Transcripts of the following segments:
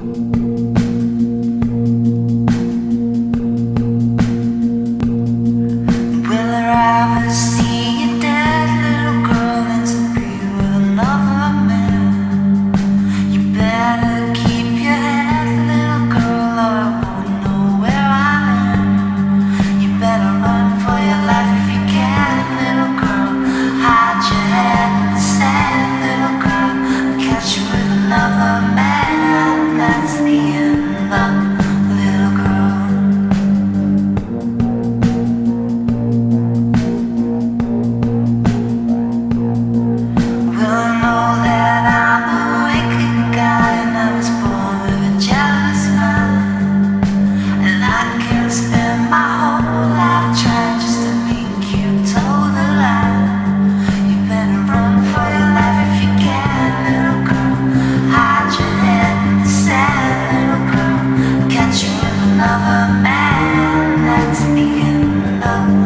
Bye. That's the end of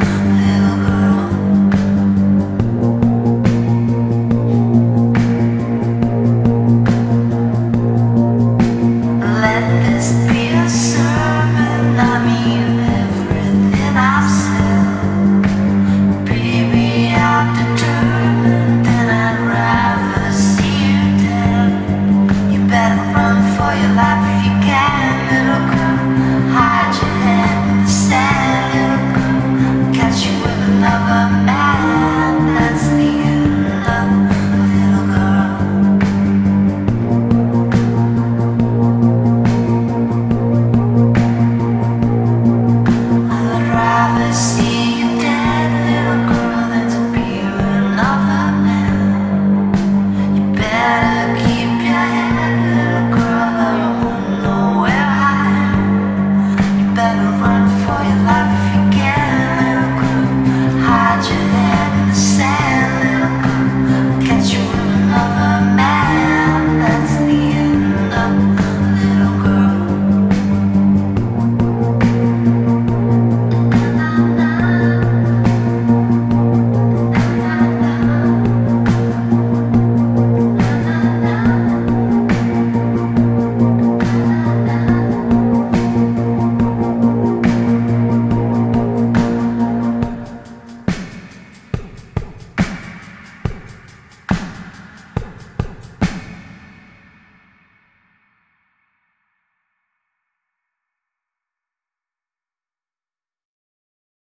and run for your life.